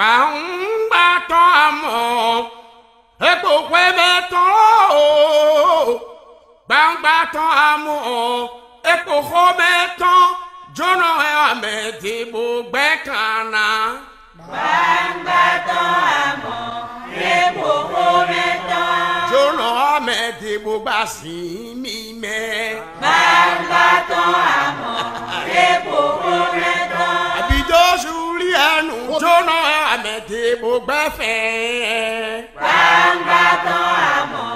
gbàǹgbàtọ́ àmọ́ epo pẹ́ẹ́bẹ́ tán o gbàǹgbàtọ́ àmọ́ epo kọ́bẹ́ tán jọ́nà ẹ̀wàmẹ̀ tí mo gbẹ́ kàn án. gbàǹgbàtọ́ àmọ́ epo kọ́bẹ́ tán. jọ́nà ẹ̀wàmẹ̀ tí mo gbà sí mi mẹ́. gbàǹgbàtọ́ àmọ́ epo kọ́bẹ́ tán. àbíjọ́ sùúrì ẹnu jọ́nà ẹ̀. Àmẹ́dìbò gbẹ́fẹ́. gbàǹgbàtọ́ àmọ́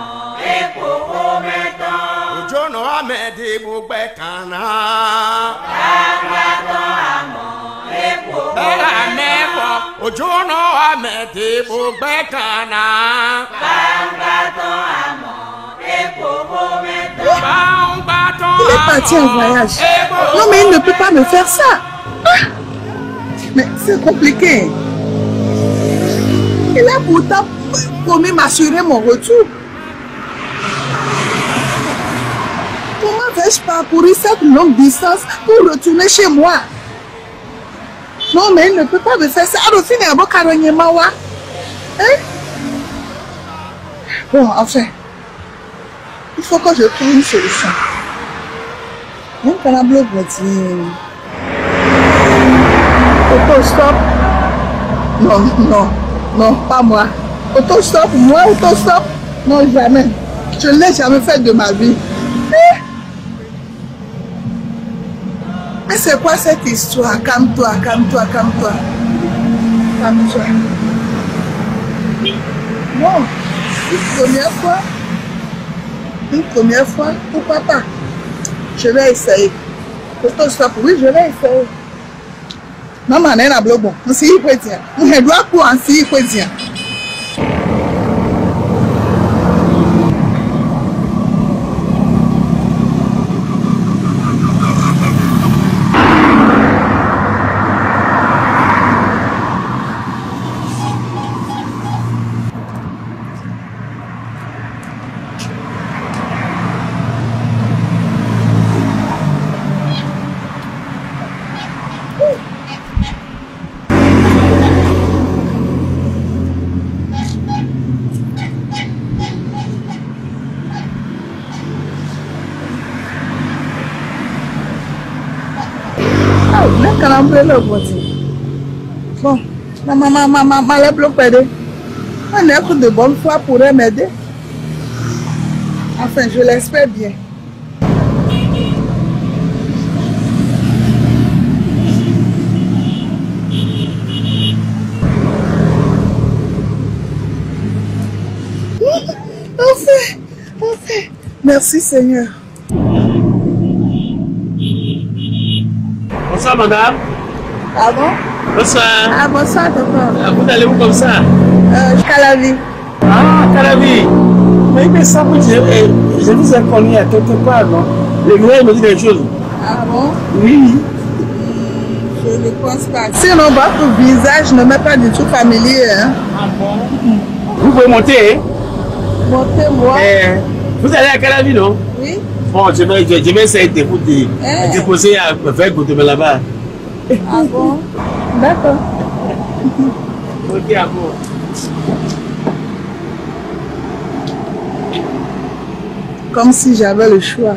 epo xɔmẹ́tọ́. jóná àmẹ́dìbò gbẹ́kànnà. gbàǹgbàtọ́ àmọ́ epo bẹ́ẹ̀ mẹ́fọ̀ òjóná àmẹ́dìbò gbẹ́kànnà. gbàǹgbàtọ́ àmọ́ epo xɔmẹ́tọ́. gbàǹgbàtọ́ Il est parti en voyage. Non, mais il ne peut pas me faire ça. Ah mais c'est compliqué. Il a pourtant promis m'assurer mon retour. Comment vais-je parcourir cette longue distance pour retourner chez moi Non, mais il ne peut pas me faire ça. Arofine Abokaronyemawa. Hein Bon, enfin, il faut que je trouve une solution. Même quand la va dire Auto stop. Non, non, non, pas moi. Auto stop, moi, auto stop. Non, jamais. Je ne l'ai jamais fait de ma vie. Eh? Mais c'est quoi cette histoire? Calme-toi, calme-toi, calme-toi. Calme-toi. Bon, une première fois. Une première fois, pourquoi pas? Je vais essayer. Auto stop, oui, je vais essayer. Maman, elle a bloqué. On s'y peut dire. On doit pour en s'y peut dire. Ah, là, quand on veut le voter. Bon, ma maman, ma maman, elle bloque pédé. Un être de bonne foi pourrait m'aider. Enfin, je l'espère bien. Enfin, enfin. Merci Seigneur. Bonsoir madame. Ah bon? Bonsoir. Ah bonsoir, docteur. Ah, Vous allez où comme ça? Euh, Calavi. Ah, Caravi. Mais il me semble que je, eh, je vous ai connu à quelque part, non? Le gars me dit des choses. Ah bon? Oui. Je ne pense pas. Sinon, votre visage ne m'est pas du tout familier. Hein? Vous pouvez monter. hein Montez-moi. Eh, vous allez à Caravi, non? Oui Bon, je vais, je, je vais essayer de vous de, Eh. déposer à là-bas. Ah bon? D'accord. Ok, à vous. Comme si j'avais le choix.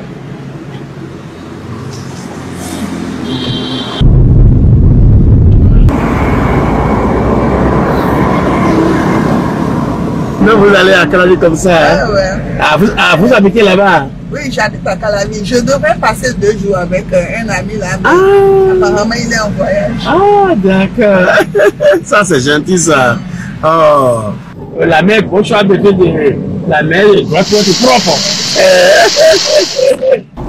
Non, vous allez à Caravi comme ça. Hein? ouais. Ah, vous, ah, vous habitez là-bas? Oui, j'habite à Calavi. Je devrais passer deux jours avec euh, un ami là. Ah. Apparemment, il est en voyage. Ah, d'accord. ça, c'est gentil, ça. Oh. La mer, gros choix de de la mer, choix de propre.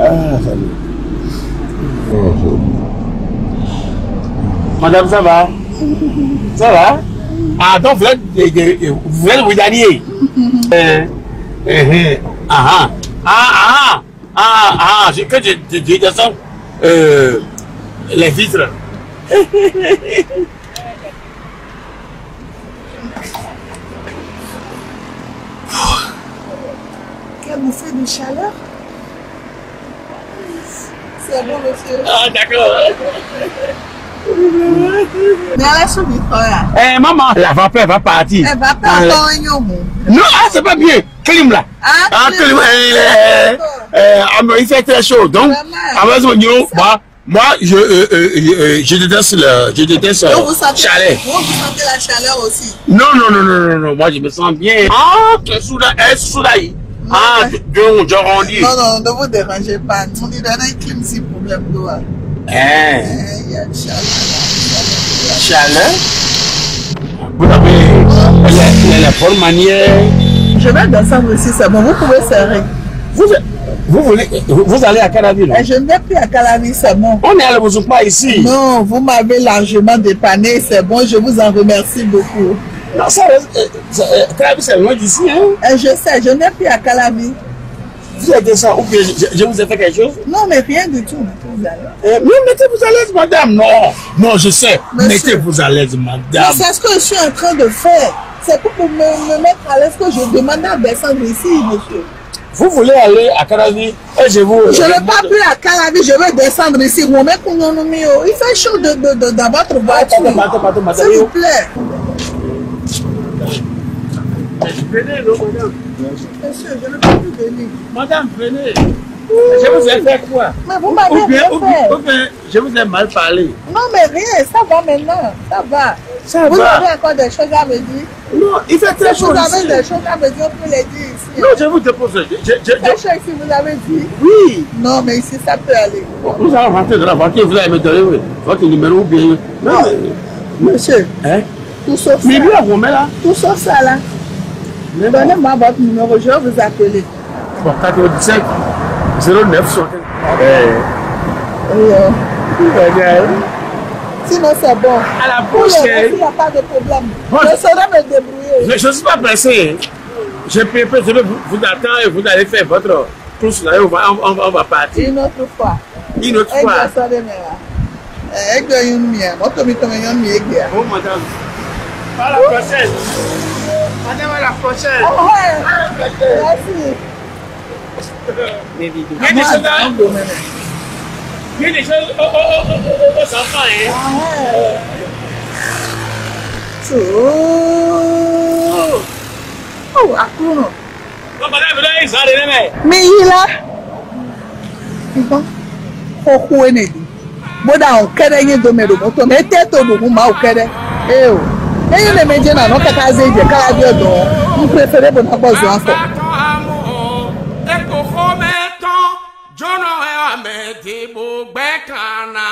Ah, salut. Madame, ça va? Ça va? Ah, donc vous êtes, euh, euh, vous êtes Oudanier euh, euh, ah, ah, ah, ah, ah, ah, que je, je, descends euh, les vitres. Quelle bouffée de chaleur? C'est c'est bon, monsieur. Ah, d'accord. Mais elle est sous Victoria. Eh, maman, la vapeur va partir. Elle va pas Ah, encore un yomo. Non, ah, c'est pas bien. Clim là. Ah, Ah, clim. euh, euh, ah, il fait très chaud. Donc, yo, moi, moi, je, euh, euh, euh, je déteste le, je déteste euh, vous sentez, chalet. vous, vous sentez la chaleur aussi. Non, non, non, non, non, non, moi, je me sens bien. Ah, que soudain, eh, soudain. Ah. Non, non, ne vous dérangez pas. On dit dans un clim si problème d'eau. Hein? Chaleur? Vous avez les, les, bonnes manières. Je vais descendre ici, c'est bon. Vous pouvez serrer. Vous, vous voulez, vous, allez à Canavi, non? Eh, Je ne vais plus à Calavi, c'est bon. On est à la ici. Non, vous m'avez largement dépanné, c'est bon. Je vous en remercie beaucoup. Non, ça, euh, ça, euh, Canavi, c'est loin d'ici, hein? Eh, Je sais, je n'ai plus à Calavi. Vous êtes ça, ou bien je, je vous ai fait quelque chose? Non, mais rien du tout. Euh, mais mettez-vous à l'aise, madame. Non, non, je sais. Mettez-vous à l'aise, Mais madame. c'est ce que je suis en train de faire. C'est pour me, me mettre à l'aise que je demande à descendre ici, monsieur. Vous voulez aller à Canavi et je vous. Je ne vais pas plus à Calavi, je vais descendre ici. Il fait chaud de, de, de, dans votre voiture. Attends, attends. S'il vous plaît. Venez, non, madame. Monsieur, je ne peux plus venir. Madame, venez. Je vous ai fait quoi? Mais vous m'avez bien, ou bien, fait. ou bien, je vous ai mal parlé. Non, mais rien, ça va maintenant. Ça va. Ça vous va. avez encore des choses à me dire Non, il fait très Si chaud vous avez ici. des choses à me dire, on peut les dire ici. Non, je vous dépose. Je, je, ici, vous avez dit Oui. Non, mais ici, ça peut aller. Vous allez rentrer dans la voiture, vous allez me donner votre numéro ou bien. Non, Monsieur, Hein? tout sauf Mais ça. lui, on met là. Tout sauf ça, là. Donnez-moi votre numéro, je vais vous appeler. Bon, 97 09 60. Eh, Et, euh, eh, sinon, c'est bon. À la prochaine. il n'y a pas de problème. Bon. Je saurai me débrouiller. Je ne suis pas pressé. Je peux, je vous, attendre et vous allez faire votre course on va, on, va- on va partir. Une autre fois. Une autre fois. Bon, madame. À la prochaine. Madame, à la prochaine. Merci. À- il y a Maybe Kéde ṣọ́gá kéde ṣọ́gá ó sọ fún Oh, oh, oh, oh, oh, oh, oh, ìsáré Oh, Mi yí oh, Ìgbọ́n kókó ẹnìyí boda okere nye domero moto na ete to Oh, ma okere eo eyi na emeje na anọ kata aze ije kala dị Oh, mkpefere bụ na gbọzụ afọ rẹ̀ tí mo gbẹ́kànná.